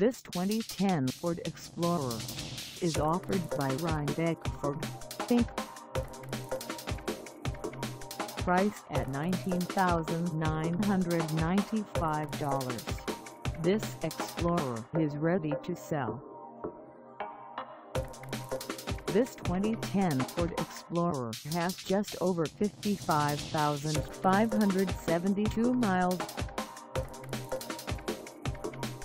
This 2010 Ford Explorer is offered by Rhinebeck Ford, Inc. Price at $19,995. This Explorer is ready to sell. This 2010 Ford Explorer has just over 55,572 miles.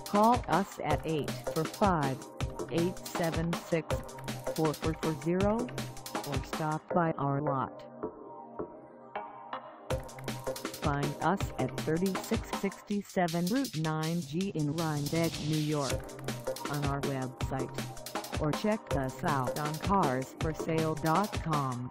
Call us at 845-876-4440 or stop by our lot. Find us at 3667 Route 9G in Rhinebeck, New York on our website or check us out on carsforsale.com.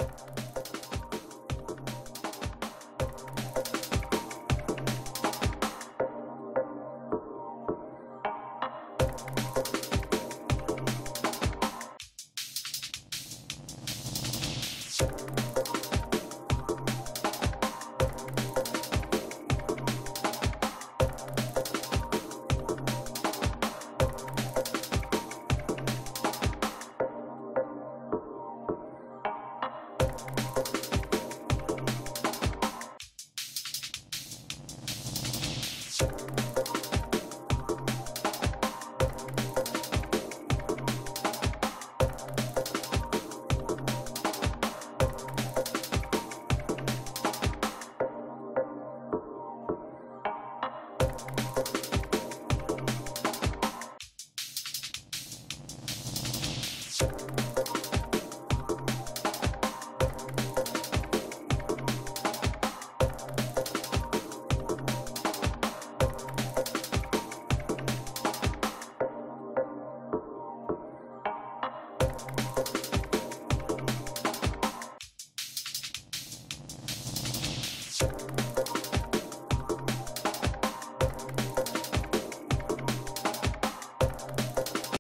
Thank